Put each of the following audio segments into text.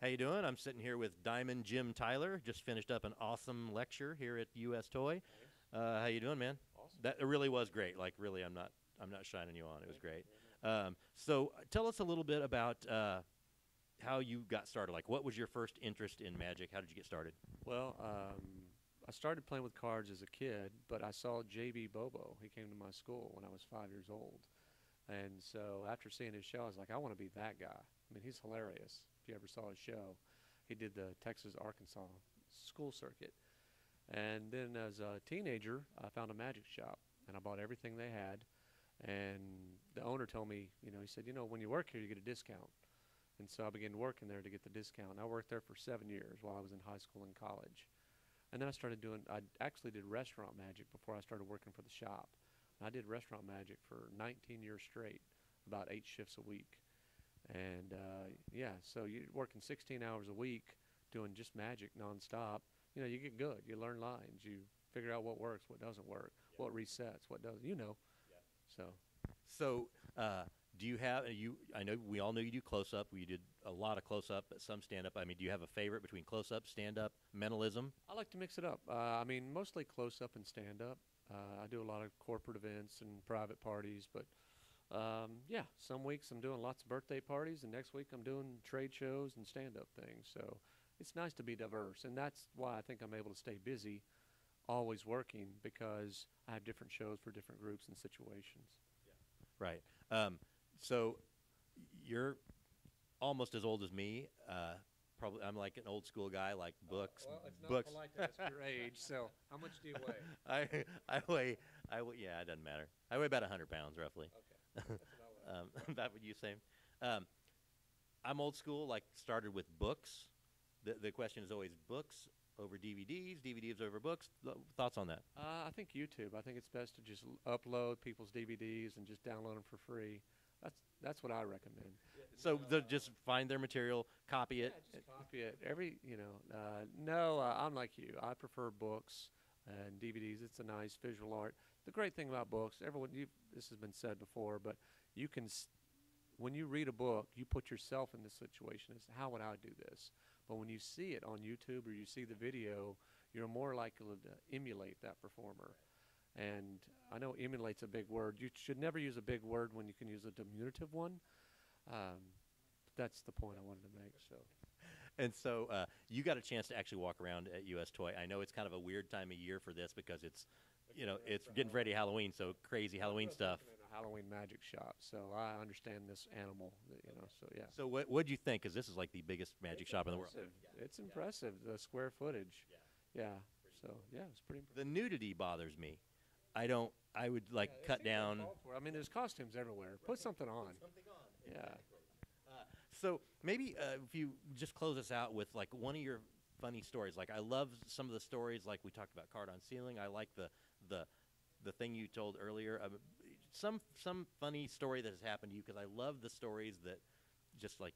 How you doing? I'm sitting here with Diamond Jim Tyler. Just finished up an awesome lecture here at US Toy. Uh, how you doing, man? Awesome. That it really was great. Like really, I'm not I'm not shining you on. It was great. Um, so uh, tell us a little bit about uh, how you got started. Like, what was your first interest in magic? How did you get started? Well, um, I started playing with cards as a kid, but I saw J.B. Bobo. He came to my school when I was five years old. And so after seeing his show, I was like, I want to be that guy. I mean, he's hilarious. You ever saw his show, he did the Texas Arkansas school circuit. And then as a teenager, I found a magic shop and I bought everything they had. And the owner told me, you know, he said, you know, when you work here, you get a discount. And so I began working there to get the discount. And I worked there for seven years while I was in high school and college. And then I started doing, I actually did restaurant magic before I started working for the shop. And I did restaurant magic for 19 years straight, about eight shifts a week. And uh, yeah, so you're working 16 hours a week doing just magic nonstop. You know, you get good. You learn lines. You figure out what works, what doesn't work, what resets, what doesn't. You know. So So, uh, do you have you? I know we all know you do close up. You did a lot of close up, some stand up. I mean, do you have a favorite between close up, stand up, mentalism? I like to mix it up. Uh, I mean, mostly close up and stand up. Uh, I do a lot of corporate events and private parties, but um, yeah, some weeks I'm doing lots of birthday parties, and next week I'm doing trade shows and stand up things. So it's nice to be diverse, and that's why I think I'm able to stay busy, always working, because I have different shows for different groups and situations. Right. Um, so you're almost as old as me. Uh, probably, I'm like an old school guy, like books. books. to ask your age. So how much do you weigh? I I weigh I weigh, yeah, it doesn't matter. I weigh about hundred pounds roughly. Okay, that's about what Um, about what you saying. Um, I'm old school. Like started with books. The the question is always books over DVDs, DVDs over books. Thoughts on that? Uh, I think YouTube. I think it's best to just upload people's DVDs and just download them for free. That's that's what I recommend. So the, just find their material, copy it. just copy it. Every you know, uh, no, uh, I'm like you. I prefer books and DVDs. It's a nice visual art. The great thing about books, everyone, this has been said before, but you can, when you read a book, you put yourself in this situation. As how would I do this? But when you see it on YouTube or you see the video, you're more likely to emulate that performer. And I know emulate's a big word. You should never use a big word when you can use a diminutive one. Um, that's the point I wanted to make. So. And so uh, you got a chance to actually walk around at US Toy. I know it's kind of a weird time of year for this because it's, you know, it's getting ready Halloween, so crazy Halloween stuff. in a Halloween magic shop, so I understand this animal. that, You know, so yeah. So what what do you think? Because this is like the biggest magic shop in the world. Impressive. It's impressive the square footage. Yeah. So yeah, it's pretty. The nudity bothers me. I don't. I would like Yeah, cut down. I mean, there's costumes everywhere. Put something on. Put something on. Yeah. So maybe uh, if you just close us out with like one of your funny stories. Like I love some of the stories. Like we talked about card on ceiling. I like the the the thing you told earlier. Um, some some funny story that has happened to you because I love the stories that just like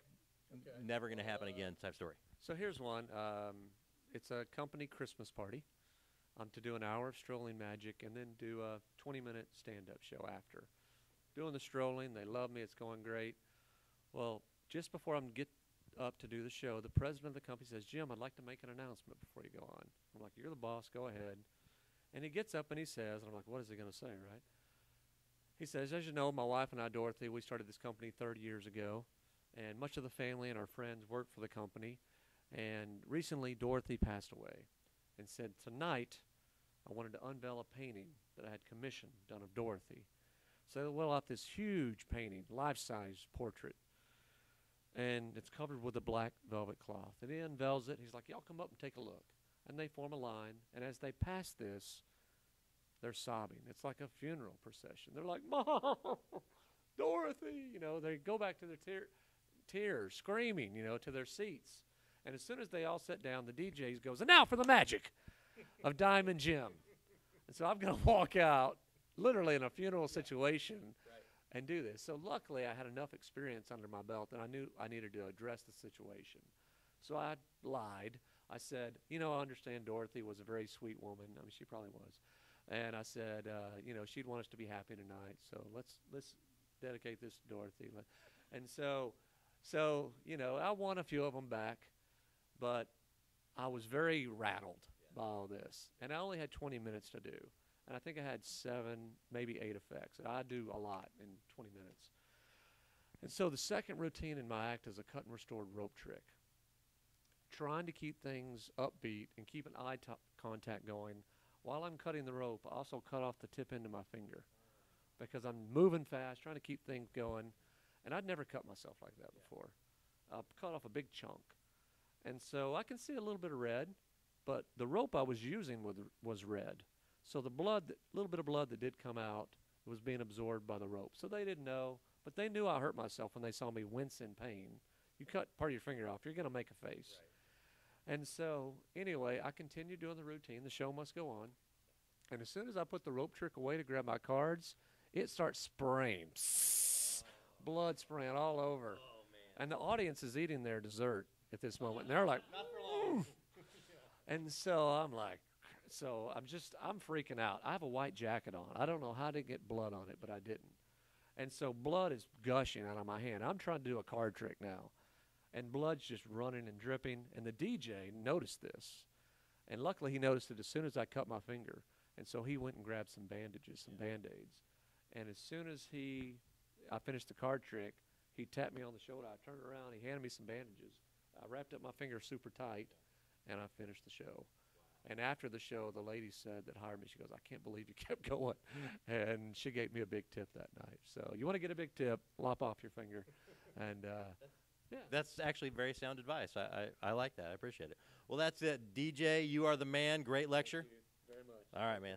Okay. never going to happen again type story. So here's one. Um, it's a company Christmas party. Um, to do an hour of strolling magic and then do a 20 minute stand up show after. Doing the strolling, they love me, it's going great. Well, just before I'm get up to do the show, the president of the company says, Jim, I'd like to make an announcement before you go on. I'm like, You're the boss, go ahead. And he gets up and he says, and I'm like, What is he going to say, right? He says, As you know, my wife and I, Dorothy, we started this company 30 years ago, and much of the family and our friends work for the company. And recently, Dorothy passed away and said, Tonight, I wanted to unveil a painting that I had commissioned done of Dorothy. So they well out this huge painting, life size portrait. And it's covered with a black velvet cloth. And he unveils it. He's like, Y'all come up and take a look. And they form a line. And as they pass this, they're sobbing. It's like a funeral procession. They're like, Mom, Dorothy. You know, they go back to their tear, tears, screaming, you know, to their seats. And as soon as they all sit down, the DJ goes, and now for the magic of Diamond Jim. And so I'm going to walk out, literally in a funeral situation, and do this. So luckily, I had enough experience under my belt that I knew I needed to address the situation. So I lied. I said, you know, I understand Dorothy was a very sweet woman. I mean, she probably was. And I said, uh, you know, she'd want us to be happy tonight. So let's let's dedicate this to Dorothy. Let- And so, so you know, I won a few of them back. but I was very rattled by all this, and I only had 20 minutes to do, and I think I had seven, maybe eight effects. I do a lot in 20 minutes. And so the second routine in my act is a cut and restored rope trick. Trying to keep things upbeat and keep an eye contact going while I'm cutting the rope. I also cut off the tip end of my finger because I'm moving fast, trying to keep things going. And I'd never cut myself like that before. I cut off a big chunk. And so I can see a little bit of red, but the rope I was using was, was red. So the blood, a little bit of blood that did come out, was being absorbed by the rope. So they didn't know, but they knew I hurt myself when they saw me wince in pain. You cut part of your finger off, you're going to make a face. And so, anyway, I continued doing the routine. The show must go on. And as soon as I put the rope trick away to grab my cards, it starts spraying. Psst, blood spraying all over. And the audience is eating their dessert at this moment. And they're like, and so I'm like, so I'm just, I'm freaking out. I have a white jacket on. I don't know how to get blood on it, but I didn't. And so blood is gushing out of my hand. I'm trying to do a card trick now. And blood's just running and dripping. And the DJ noticed this. And luckily, he noticed it as soon as I cut my finger. And so he went and grabbed some bandages, some band aids. And as soon as he, I finished the card trick, he tapped me on the shoulder. I turned around. He handed me some bandages. I wrapped up my finger super tight, and I finished the show. And after the show, the lady said that hired me, she goes, I can't believe you kept going. And she gave me a big tip that night. So you want to get a big tip, lop off your finger. And uh, yeah. That's actually very sound advice. I, I, I like that. I appreciate it. Well, that's it. DJ, you are the man. Great lecture. very much. All right, man.